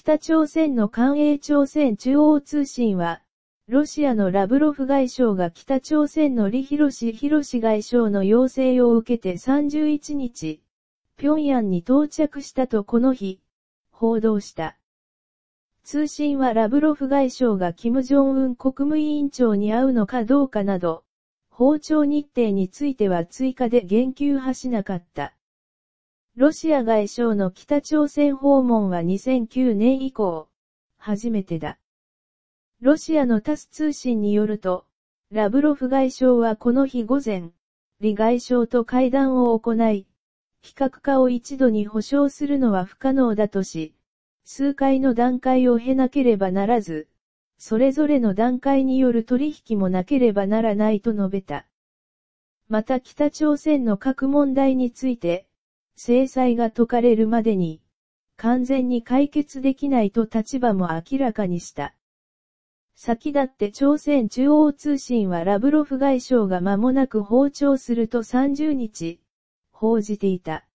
北朝鮮の官営朝鮮中央通信は、ロシアのラブロフ外相が北朝鮮の李博博外相の要請を受けて31日、平壌に到着したとこの日、報道した。通信はラブロフ外相が金正恩国務委員長に会うのかどうかなど、訪朝日程については追加で言及はしなかった。ロシア外相の北朝鮮訪問は2009年以降、初めてだ。ロシアのタス通信によると、ラブロフ外相はこの日午前、李外相と会談を行い、非核化を一度に保証するのは不可能だとし、数回の段階を経なければならず、それぞれの段階による取引もなければならないと述べた。また北朝鮮の核問題について、制裁が解かれるまでに、完全に解決できないと立場も明らかにした。先立って朝鮮中央通信はラブロフ外相が間もなく訪朝すると30日、報じていた。